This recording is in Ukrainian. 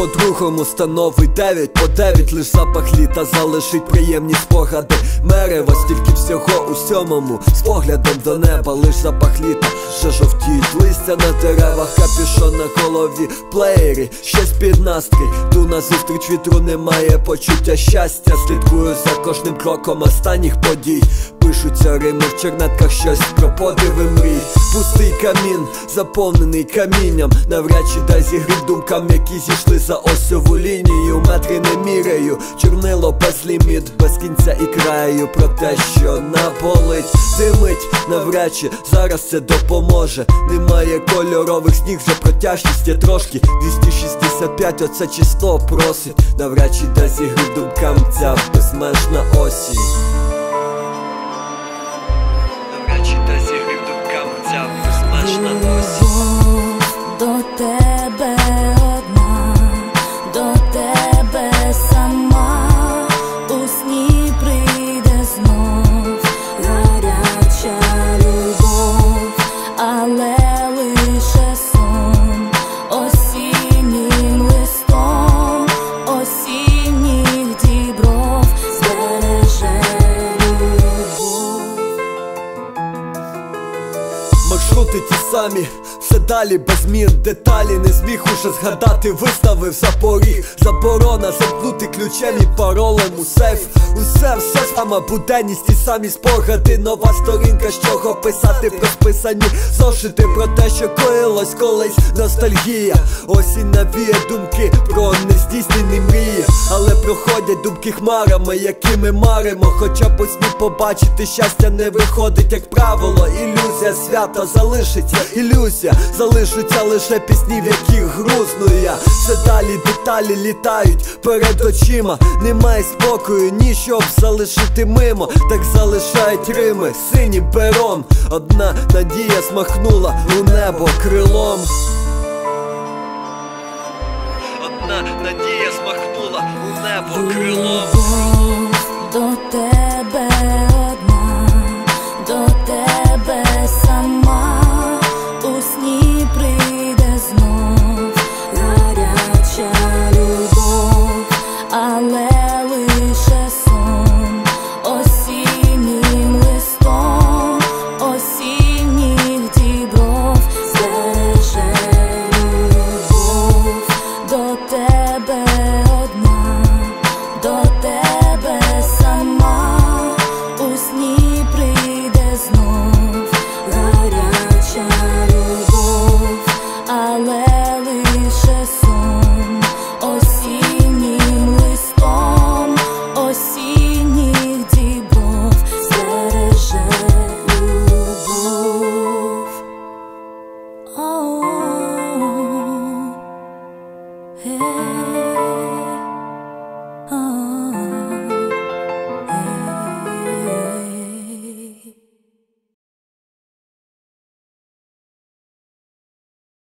по-другому становить дев'ять по дев'ять лиш запах літа залишить приємні спогади. Мерево стільки всього у сьомому. З поглядом до неба лиш запах літа. Ще жовтіють листя на деревах, капюшон на голові. Плеєрі, щось під настрій. Ту назустріч вітру немає почуття щастя. Слідкую за кожним кроком останніх подій Пишуться рими в чернетках щось про подиви мрій. Пустий камін, заповнений камінням. Навряд чи дай зігріть думкам, які зійшли за осьову лінію. Метри не міряю, чорнило без ліміт, без кінця і краю. Про те, що наболить, димить навряд чи зараз це допоможе. Немає кольорових сніг, вже протяжність є трошки. 265, оце чисто просить. Навряд чи дай зігріть думкам ця безмежна осінь лише сон осіннім листом, осінніх дібров збереже любов. Маршрути ті самі, все далі без змін Деталі. Не зміг уже згадати, виставив запоріг. Заборона замкнути ключем і паролем у сейф. Усе все сама буденність, ті самі спогади. Нова сторінка, з чого писати розписані Зошити. Про те, що коїлось колись ностальгія. Осінь навіє думки про нездійснені мрії. Але проходять думки хмарами, які ми маримо. Хоча по сні побачити щастя не виходить, як правило. Ілюзія свята залишиться, ілюзія Залишаться лише пісні, в яких грузну я. Все далі деталі літають перед очима. Немає спокою, ні щоб залишити мимо. Так залишають рими, синім пером. Одна надія смахнула у небо крилом. Одна надія смахнула у небо крилом гаряча любов, але лише Hey.